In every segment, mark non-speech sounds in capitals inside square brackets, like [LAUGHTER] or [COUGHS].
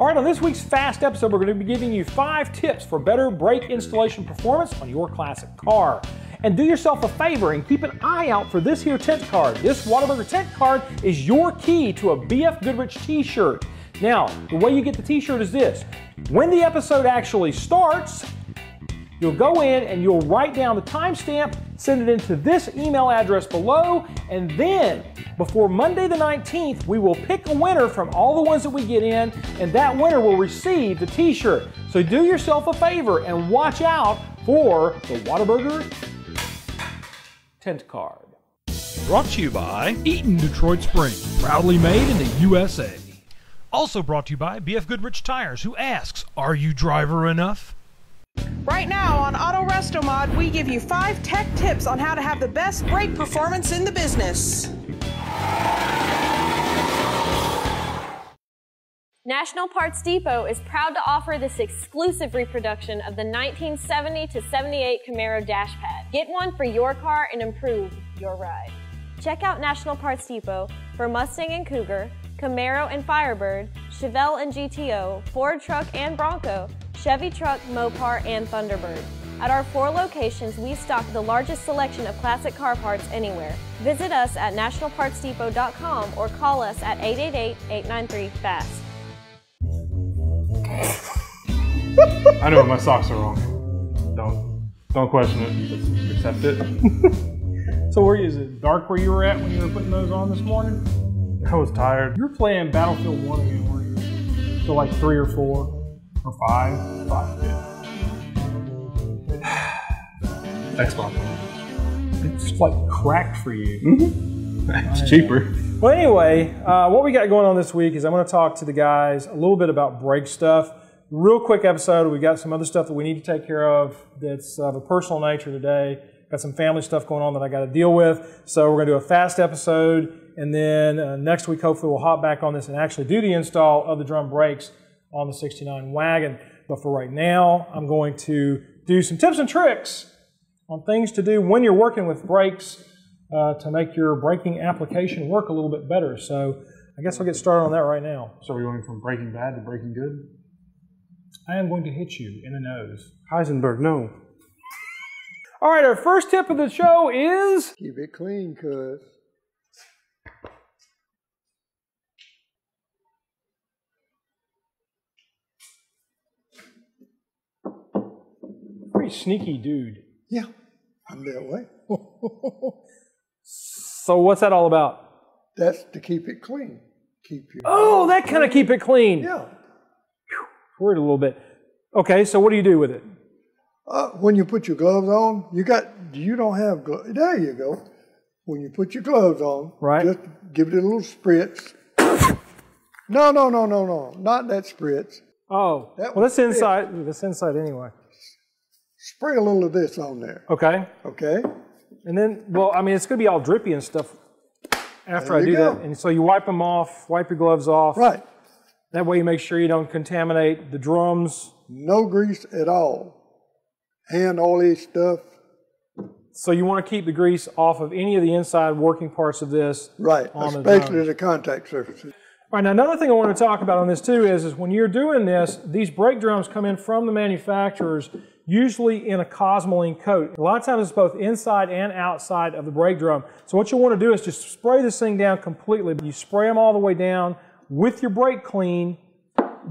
All right, on this week's Fast episode, we're going to be giving you five tips for better brake installation performance on your classic car. And do yourself a favor and keep an eye out for this here tent card. This Whataburger tent card is your key to a BF Goodrich t-shirt. Now, the way you get the t-shirt is this. When the episode actually starts, You'll go in and you'll write down the timestamp, send it into this email address below, and then before Monday the 19th, we will pick a winner from all the ones that we get in, and that winner will receive the t-shirt. So do yourself a favor and watch out for the Whataburger tent card. Brought to you by Eaton Detroit Spring, proudly made in the USA. Also brought to you by BF Goodrich Tires, who asks, Are you driver enough? Right now on Auto Restomod, we give you five tech tips on how to have the best brake performance in the business. National Parts Depot is proud to offer this exclusive reproduction of the 1970 to 78 Camaro dash pad. Get one for your car and improve your ride. Check out National Parts Depot for Mustang and Cougar, Camaro and Firebird, Chevelle and GTO, Ford Truck and Bronco, Chevy Truck, Mopar, and Thunderbird. At our four locations, we stock the largest selection of classic car parts anywhere. Visit us at nationalpartsdepot.com or call us at 888-893-FAST. I know my socks are wrong. Don't don't question it. Just accept it. [LAUGHS] So where is it? Dark where you were at when you were putting those on this morning? I was tired. You were playing Battlefield 1 again, weren't you? So like three or four or five? Five, yeah. Xbox One. It's like cracked for you. Mm-hmm. [LAUGHS] It's cheaper. Well, anyway, uh, what we got going on this week is I'm going to talk to the guys a little bit about brake stuff. Real quick episode. We got some other stuff that we need to take care of that's of a personal nature today. Got some family stuff going on that I got to deal with. So we're going to do a fast episode, and then uh, next week hopefully we'll hop back on this and actually do the install of the drum brakes on the 69 wagon. But for right now, I'm going to do some tips and tricks on things to do when you're working with brakes uh, to make your braking application work a little bit better. So I guess I'll get started on that right now. So we're going from Breaking Bad to Breaking Good? I am going to hit you in the nose. Heisenberg, no. All right, our first tip of the show is Keep it clean, cuz. Sneaky dude. Yeah, I'm that way. [LAUGHS] So what's that all about? That's to keep it clean. Keep your. Oh, that kind of keep it clean. Yeah. Worried a little bit. Okay, so what do you do with it? Uh, when you put your gloves on, you got. You don't have gloves. There you go. When you put your gloves on, Right. Just give it a little spritz. [COUGHS] No, no, no, no, no, not that spritz. Oh, That well, that's inside. That's inside anyway. Spray a little of this on there. Okay, Okay. and then, well, I mean, it's going to be all drippy and stuff after I do go. that. And so you wipe them off, wipe your gloves off. Right. That way you make sure you don't contaminate the drums. No grease at all. Hand oily stuff. So you want to keep the grease off of any of the inside working parts of this. Right. On the Especially drums. the contact surfaces. All right, now another thing I want to talk about on this too is, is when you're doing this, these brake drums come in from the manufacturers, usually in a Cosmoline coat. A lot of times it's both inside and outside of the brake drum. So what you want to do is just spray this thing down completely. You spray them all the way down with your brake clean.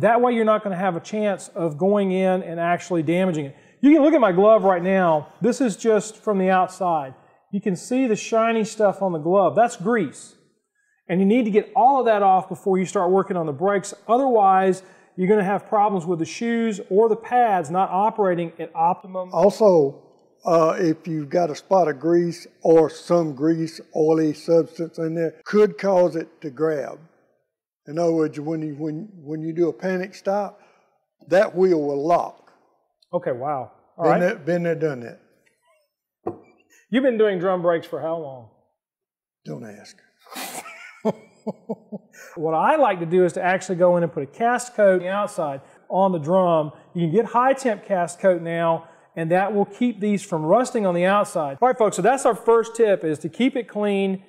That way you're not going to have a chance of going in and actually damaging it. You can look at my glove right now. This is just from the outside. You can see the shiny stuff on the glove. That's grease. And you need to get all of that off before you start working on the brakes. Otherwise, you're going to have problems with the shoes or the pads not operating at optimum. Also, uh, if you've got a spot of grease or some grease, oily substance in there, could cause it to grab. In other words, when you when when you do a panic stop, that wheel will lock. Okay, wow. All been, right. there, been there, done that. You've been doing drum brakes for how long? Don't ask. [LAUGHS] What I like to do is to actually go in and put a cast coat on the outside on the drum. You can get high temp cast coat now, and that will keep these from rusting on the outside. All right, folks, so that's our first tip is to keep it clean.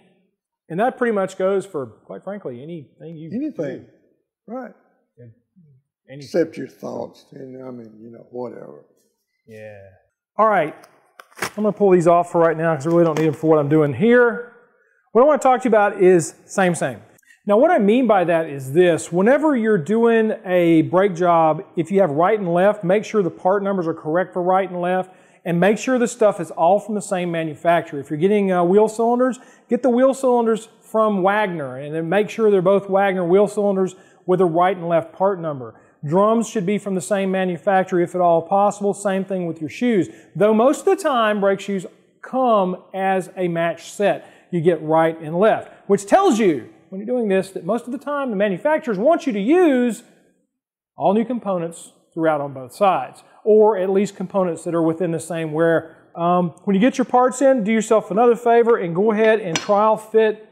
And that pretty much goes for, quite frankly, anything you Anything. Right. accept your thoughts, and I mean, you know, whatever. Yeah. All right. I'm going to pull these off for right now because I really don't need them for what I'm doing here. What I want to talk to you about is same, same. Now, what I mean by that is this. Whenever you're doing a brake job, if you have right and left, make sure the part numbers are correct for right and left, and make sure the stuff is all from the same manufacturer. If you're getting uh, wheel cylinders, get the wheel cylinders from Wagner, and then make sure they're both Wagner wheel cylinders with a right and left part number. Drums should be from the same manufacturer if at all possible. Same thing with your shoes. Though most of the time, brake shoes come as a match set. You get right and left, which tells you when you're doing this that most of the time the manufacturers want you to use all new components throughout on both sides, or at least components that are within the same wear. Um, when you get your parts in, do yourself another favor and go ahead and trial fit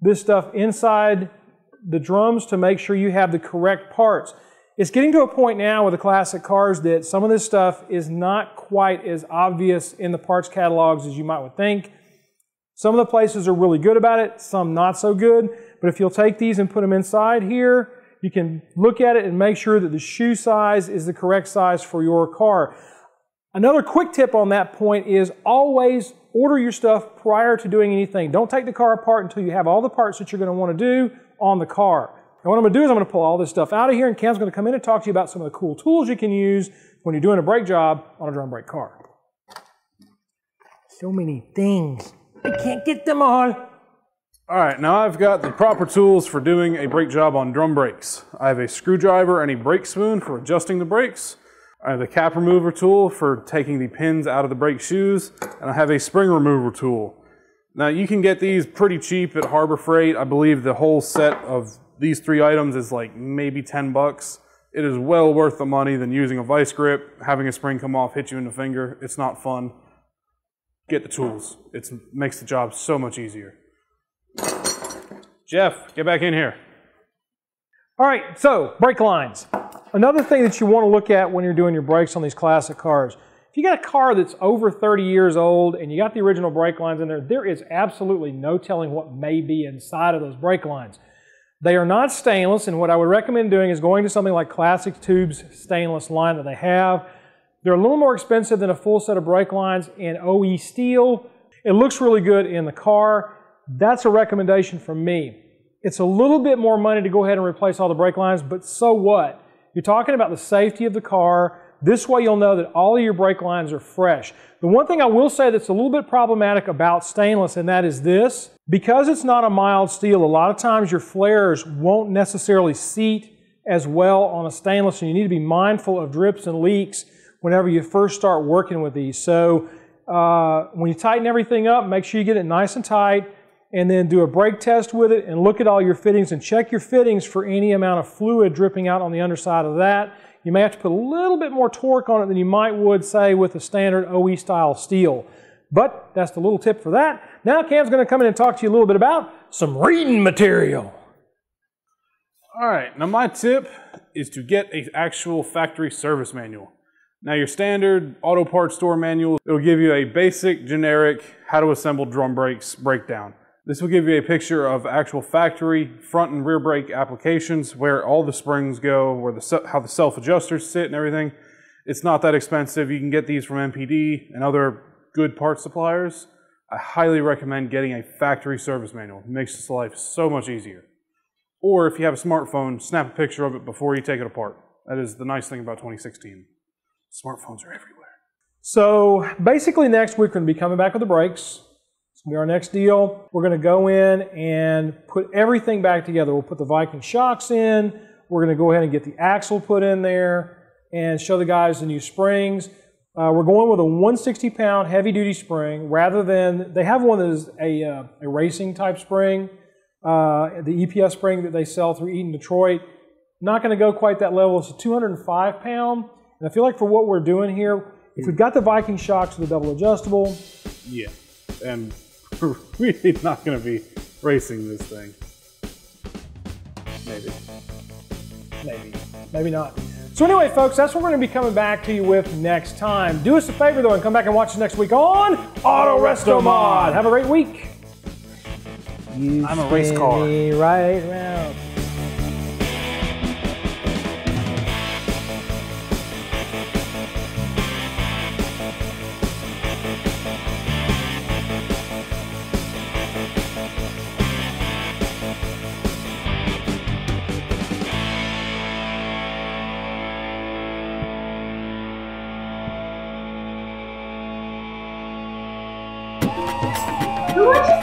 this stuff inside the drums to make sure you have the correct parts. It's getting to a point now with the classic cars that some of this stuff is not quite as obvious in the parts catalogs as you might would think. Some of the places are really good about it, some not so good. But if you'll take these and put them inside here, you can look at it and make sure that the shoe size is the correct size for your car. Another quick tip on that point is always order your stuff prior to doing anything. Don't take the car apart until you have all the parts that you're going to want to do on the car. And what I'm going to do is I'm going to pull all this stuff out of here and Cam's going to come in and talk to you about some of the cool tools you can use when you're doing a brake job on a drum brake car. So many things. I can't get them all. All right, now I've got the proper tools for doing a brake job on drum brakes. I have a screwdriver and a brake spoon for adjusting the brakes. I have the cap remover tool for taking the pins out of the brake shoes, and I have a spring remover tool. Now you can get these pretty cheap at Harbor Freight. I believe the whole set of these three items is like maybe 10 bucks. It is well worth the money than using a vice grip, having a spring come off, hit you in the finger. It's not fun. Get the tools. It makes the job so much easier. Jeff, get back in here. All right, so brake lines. Another thing that you want to look at when you're doing your brakes on these classic cars. If you got a car that's over 30 years old and you got the original brake lines in there, there is absolutely no telling what may be inside of those brake lines. They are not stainless, and what I would recommend doing is going to something like Classic Tubes stainless line that they have. They're a little more expensive than a full set of brake lines in OE steel. It looks really good in the car. That's a recommendation from me. It's a little bit more money to go ahead and replace all the brake lines, but so what? You're talking about the safety of the car. This way you'll know that all of your brake lines are fresh. The one thing I will say that's a little bit problematic about stainless, and that is this. Because it's not a mild steel, a lot of times your flares won't necessarily seat as well on a stainless, and you need to be mindful of drips and leaks whenever you first start working with these. So uh, when you tighten everything up, make sure you get it nice and tight, and then do a brake test with it and look at all your fittings and check your fittings for any amount of fluid dripping out on the underside of that. You may have to put a little bit more torque on it than you might would, say, with a standard OE style steel. But that's the little tip for that. Now Cam's going to come in and talk to you a little bit about some reading material. All right, now my tip is to get an actual factory service manual. Now your standard auto parts store manual, it'll give you a basic, generic, how to assemble drum brakes breakdown. This will give you a picture of actual factory front and rear brake applications, where all the springs go, where the how the self-adjusters sit and everything. It's not that expensive. You can get these from NPD and other good parts suppliers. I highly recommend getting a factory service manual. It makes this life so much easier. Or if you have a smartphone, snap a picture of it before you take it apart. That is the nice thing about 2016. Smartphones are everywhere. So basically next week we're going to be coming back with the brakes. It's going to be our next deal. We're going to go in and put everything back together. We'll put the Viking shocks in. We're going to go ahead and get the axle put in there and show the guys the new springs. Uh, we're going with a 160 pound heavy duty spring rather than, they have one that is a, uh, a racing type spring, uh, the EPS spring that they sell through Eaton Detroit. Not going to go quite that level. It's a 205 pound. And I feel like for what we're doing here, if we've got the Viking shocks with the double adjustable. Yeah. And [LAUGHS] we're really not going to be racing this thing. Maybe. Maybe. Maybe not. So anyway, folks, that's what we're going to be coming back to you with next time. Do us a favor, though, and come back and watch us next week on Auto Resto Mod. Have a great week. You I'm a race car. Right around.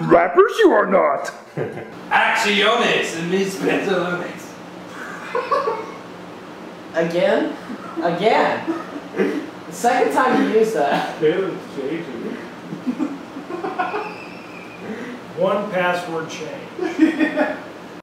Rappers you are not! Acciones and mis pantalones. Again? Again? The second time you use that. Caleb's changing. One password change. [LAUGHS]